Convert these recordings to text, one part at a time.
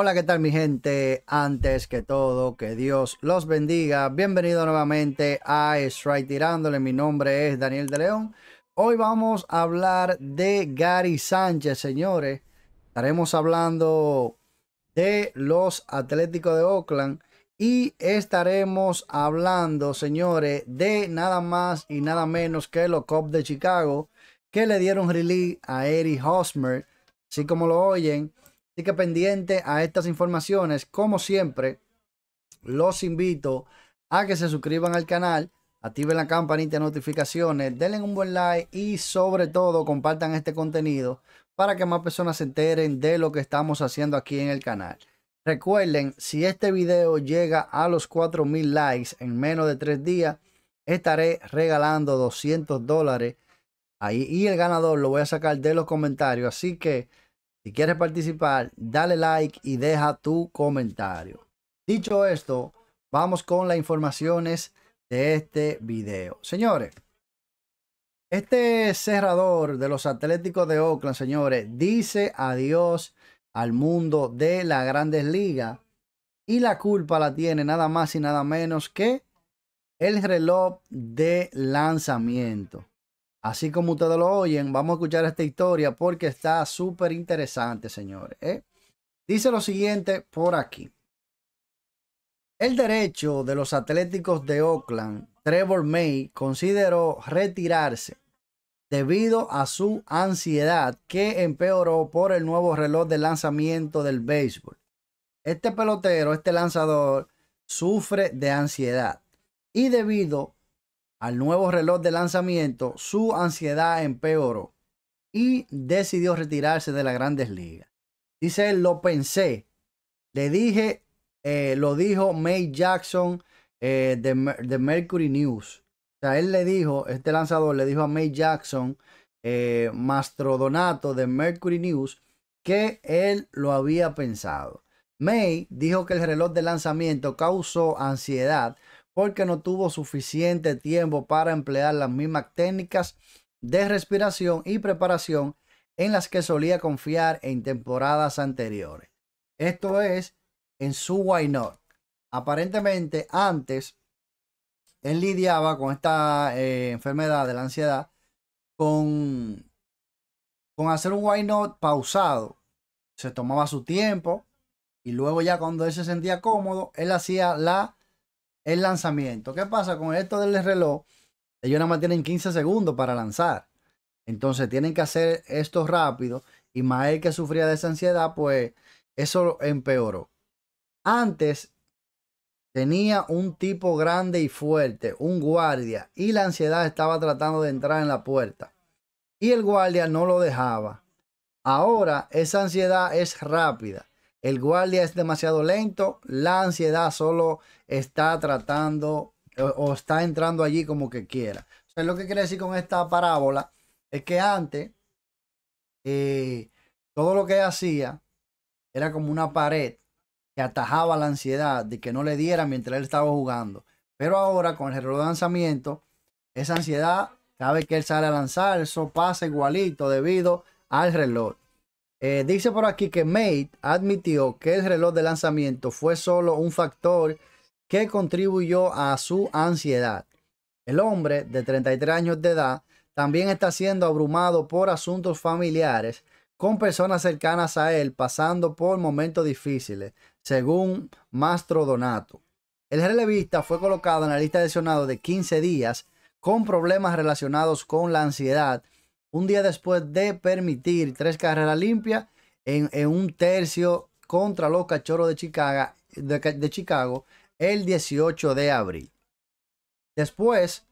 Hola, ¿qué tal mi gente? Antes que todo, que Dios los bendiga. Bienvenido nuevamente a Strike Tirándole. Mi nombre es Daniel de León. Hoy vamos a hablar de Gary Sánchez, señores. Estaremos hablando de los Atléticos de Oakland y estaremos hablando, señores, de nada más y nada menos que los Cubs de Chicago que le dieron release a Eddie Hosmer, así como lo oyen. Así que pendiente a estas informaciones, como siempre, los invito a que se suscriban al canal, activen la campanita de notificaciones, denle un buen like y sobre todo compartan este contenido para que más personas se enteren de lo que estamos haciendo aquí en el canal. Recuerden, si este video llega a los 4000 likes en menos de tres días, estaré regalando 200 dólares ahí y el ganador lo voy a sacar de los comentarios. Así que si quieres participar, dale like y deja tu comentario. Dicho esto, vamos con las informaciones de este video. Señores, este cerrador de los Atléticos de Oakland, señores, dice adiós al mundo de las grandes ligas y la culpa la tiene nada más y nada menos que el reloj de lanzamiento. Así como ustedes lo oyen, vamos a escuchar esta historia porque está súper interesante, señores. ¿eh? Dice lo siguiente por aquí. El derecho de los Atléticos de Oakland, Trevor May, consideró retirarse debido a su ansiedad que empeoró por el nuevo reloj de lanzamiento del béisbol. Este pelotero, este lanzador, sufre de ansiedad y debido al nuevo reloj de lanzamiento, su ansiedad empeoró y decidió retirarse de las grandes ligas. Dice él, lo pensé, le dije, eh, lo dijo May Jackson eh, de, Mercury News. O sea, él le dijo, este lanzador le dijo a May Jackson, eh, Mastrodonato de Mercury News, que él lo había pensado. May dijo que el reloj de lanzamiento causó ansiedad porque no tuvo suficiente tiempo para emplear las mismas técnicas de respiración y preparación en las que solía confiar en temporadas anteriores. Esto es en su Why Not. Aparentemente antes él lidiaba con esta eh, enfermedad de la ansiedad con, con hacer un Why Not pausado. Se tomaba su tiempo y luego ya cuando él se sentía cómodo, él hacía la el lanzamiento. ¿Qué pasa con esto del reloj? Ellos nada más tienen 15 segundos para lanzar. Entonces tienen que hacer esto rápido. Y Mael que sufría de esa ansiedad, pues eso empeoró. Antes tenía un tipo grande y fuerte, un guardia, y la ansiedad estaba tratando de entrar en la puerta. Y el guardia no lo dejaba. Ahora esa ansiedad es rápida el guardia es demasiado lento, la ansiedad solo está tratando o, está entrando allí como que quiera. O sea, lo que quiere decir con esta parábola es que antes eh, todo lo que hacía era como una pared que atajaba la ansiedad de que no le diera mientras él estaba jugando. Pero ahora con el reloj de lanzamiento, esa ansiedad, cada vez que él sale a lanzar, eso pasa igualito debido al reloj. Eh, dice por aquí que Mate admitió que el reloj de lanzamiento fue solo un factor que contribuyó a su ansiedad. El hombre de 33 años de edad también está siendo abrumado por asuntos familiares con personas cercanas a él pasando por momentos difíciles, según Mastro Donato. El relevista fue colocado en la lista de lesionados de 15 días con problemas relacionados con la ansiedad un día después de permitir tres carreras limpias en, un tercio contra los cachorros de Chicago, de, Chicago el 18 de abril. Después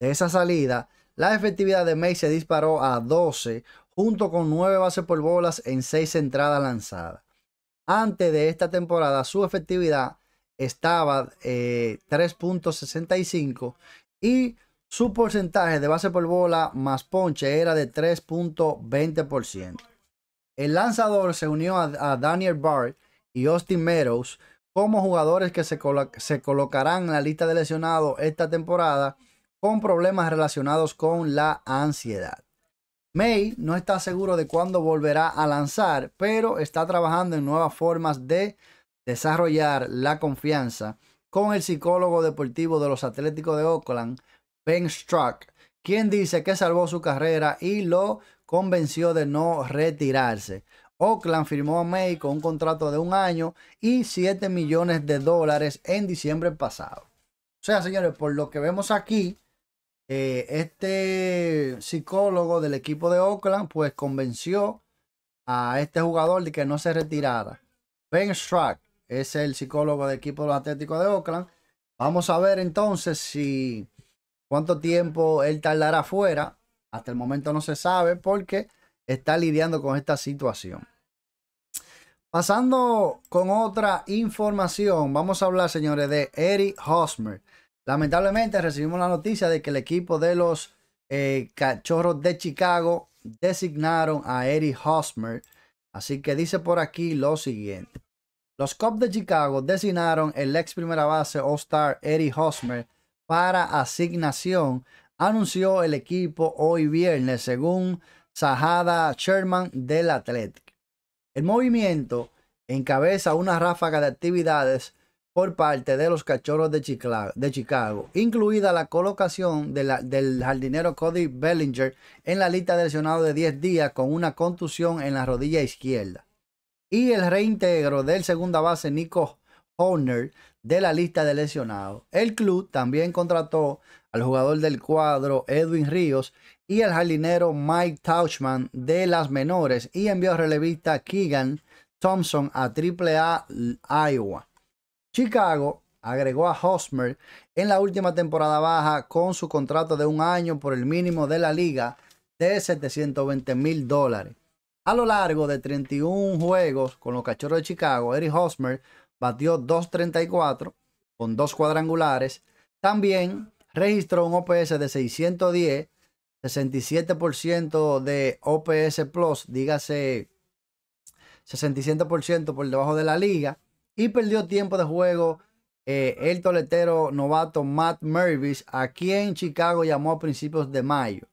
de esa salida, la efectividad de May se disparó a 12 junto con 9 bases por bolas en 6 entradas lanzadas. Antes de esta temporada, su efectividad estaba 3.65 eh, y su porcentaje de base por bola más ponche era de 3.20%. El lanzador se unió a, Daniel Bart y Austin Meadows como jugadores que se, se colocarán en la lista de lesionados esta temporada con problemas relacionados con la ansiedad. May no está seguro de cuándo volverá a lanzar, pero está trabajando en nuevas formas de desarrollar la confianza con el psicólogo deportivo de los Atléticos de Oakland, Ben Struck, quien dice que salvó su carrera y lo convenció de no retirarse. Oakland firmó a May con un contrato de un año y 7 millones de dólares en diciembre pasado. O sea, señores, por lo que vemos aquí, eh, este psicólogo del equipo de Oakland, pues convenció a este jugador de que no se retirara. Ben Struck es el psicólogo del equipo de los Atléticos de Oakland. Vamos a ver entonces si cuánto tiempo él tardará fuera. Hasta el momento no se sabe porque está lidiando con esta situación. Pasando con otra información, vamos a hablar, señores, de Eric Hosmer. Lamentablemente recibimos la noticia de que el equipo de los eh, Cachorros de Chicago designaron a Eric Hosmer. Así que dice por aquí lo siguiente. Los Cubs de Chicago designaron el ex primera base All-Star Eric Hosmer para asignación, anunció el equipo hoy viernes, según Sahada Sherman del Athletic. El movimiento encabeza una ráfaga de actividades por parte de los cachorros de Chicago, incluida la colocación del jardinero Cody Bellinger en la lista de lesionados de 10 días con una contusión en la rodilla izquierda, y el reintegro del segunda base Nico De la lista de lesionados. El club también contrató al jugador del cuadro Edwin Ríos y al jardinero Mike Tauchman de las menores y envió relevista Keegan Thompson a AAA Iowa. Chicago agregó a Hosmer en la última temporada baja con su contrato de un año por el mínimo de la liga de 720 mil dólares. A lo largo de 31 juegos con los Cachorros de Chicago, Eric Hosmer batió 2.34 con dos cuadrangulares. También registró un OPS de 610 67% de OPS Plus, dígase 67% por debajo de la liga. Y perdió tiempo de juego eh, el toletero novato Matt Mervis, a quien Chicago llamó a principios de mayo.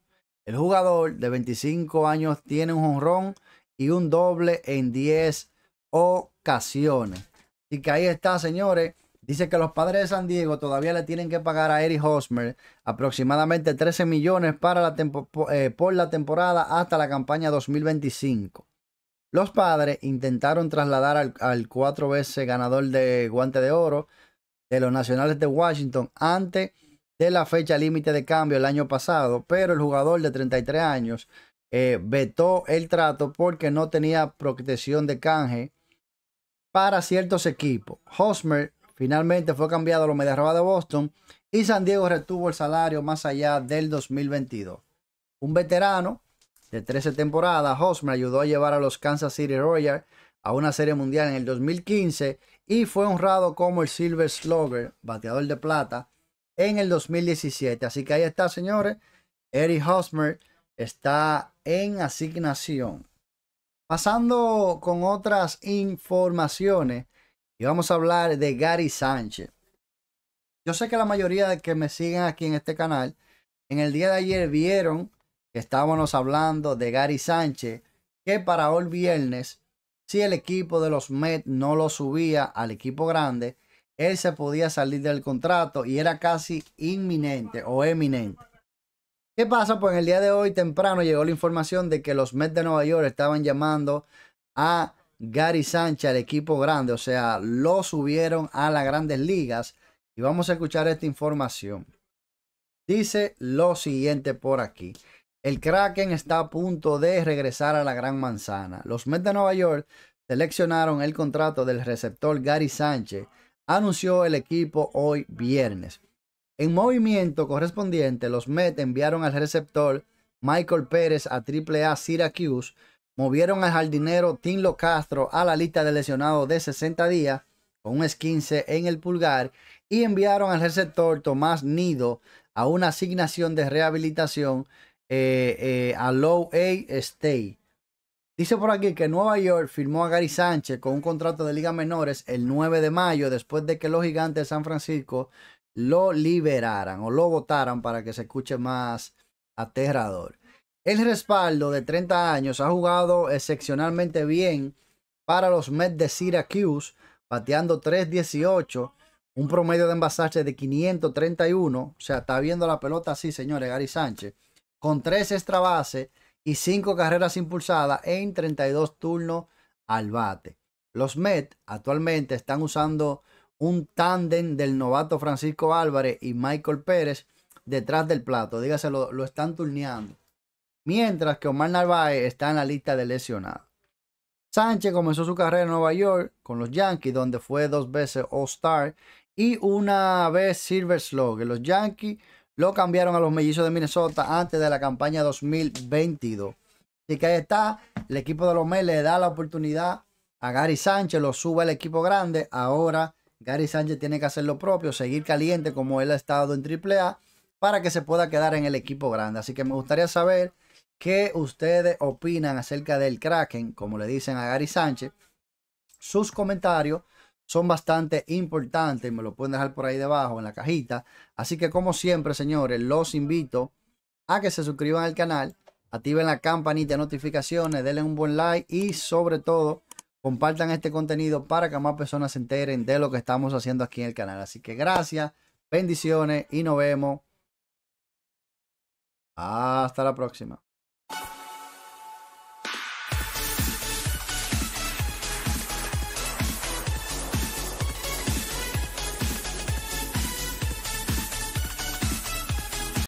El jugador de 25 años tiene un honrón y un doble en 10 ocasiones. Y que ahí está, señores. Dice que los padres de San Diego todavía le tienen que pagar a Eric Hosmer aproximadamente 13 millones para la eh, por la temporada hasta la campaña 2025. Los padres intentaron trasladar al, cuatro veces ganador de guante de oro de los Nacionales de Washington antes de la fecha límite de cambio el año pasado, pero el jugador de 33 años eh, vetó el trato porque no tenía protección de canje para ciertos equipos. Hosmer Finalmente fue cambiado a los Medias Rojas de Boston y San Diego retuvo el salario más allá del 2022. Un veterano de 13 temporadas, Hosmer ayudó a llevar a los Kansas City Royals a una serie mundial en el 2015 y fue honrado como el Silver Slugger, bateador de plata, en el 2017. Así que ahí está, señores. Eric Hosmer está en asignación. Pasando con otras informaciones, y vamos a hablar de Gary Sánchez. Yo sé que la mayoría de que me siguen aquí en este canal, en el día de ayer vieron que estábamos hablando de Gary Sánchez, que para hoy viernes, si el equipo de los Mets no lo subía al equipo grande, él se podía salir del contrato y era casi inminente o eminente. ¿Qué pasa? Pues en el día de hoy temprano llegó la información de que los Mets de Nueva York estaban llamando a Gary Sánchez al equipo grande, o sea, lo subieron a las grandes ligas. Y vamos a escuchar esta información. Dice lo siguiente por aquí. El Kraken está a punto de regresar a la Gran Manzana. Los Mets de Nueva York seleccionaron el contrato del receptor Gary Sánchez, anunció el equipo hoy viernes. En movimiento correspondiente, los Mets enviaron al receptor Michael Pérez a AAA Syracuse movieron al jardinero Tinlo Castro a la lista de lesionados de 60 días con un esquince en el pulgar y enviaron al receptor Tomás Nido a una asignación de rehabilitación eh, eh, a Low A State. Dice por aquí que Nueva York firmó a Gary Sánchez con un contrato de liga menores el 9 de mayo después de que los gigantes de San Francisco lo liberaran o lo votaran para que se escuche más aterrador. El respaldo de 30 años ha jugado excepcionalmente bien para los Mets de Syracuse, bateando 3.18, un promedio de envasaje de 531. O sea, está viendo la pelota así, señores, Gary Sánchez, con 3 extra bases y 5 carreras impulsadas en 32 turnos al bate. Los Mets actualmente están usando un tándem del novato Francisco Álvarez y Michael Pérez detrás del plato. Dígase, lo, están turneando. Mientras que Omar Narváez está en la lista de lesionados. Sánchez comenzó su carrera en Nueva York con los Yankees, donde fue dos veces All-Star y una vez Silver Slugger. Los Yankees lo cambiaron a los mellizos de Minnesota antes de la campaña 2022. Así que ahí está, el equipo de los Mets le da la oportunidad a Gary Sánchez, lo sube al equipo grande. Ahora Gary Sánchez tiene que hacer lo propio, seguir caliente como él ha estado en AAA para que se pueda quedar en el equipo grande. Así que me gustaría saber qué ustedes opinan acerca del Kraken, como le dicen a Gary Sánchez. Sus comentarios son bastante importantes, me lo pueden dejar por ahí debajo en la cajita. Así que como siempre, señores, los invito a que se suscriban al canal, activen la campanita de notificaciones, denle un buen like y sobre todo compartan este contenido para que más personas se enteren de lo que estamos haciendo aquí en el canal. Así que gracias, bendiciones y nos vemos. Hasta la próxima.